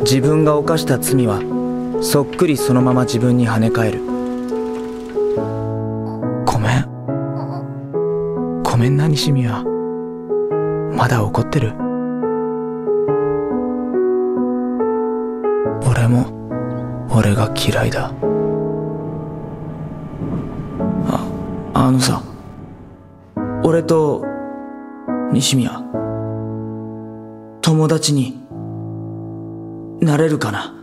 自分が犯した罪はそっくりそのまま自分に跳ね返る。ごめん。ごめんな西宮まだ怒ってる。俺も俺が嫌いだ。ああのさ俺と西宮。友達になれるかな？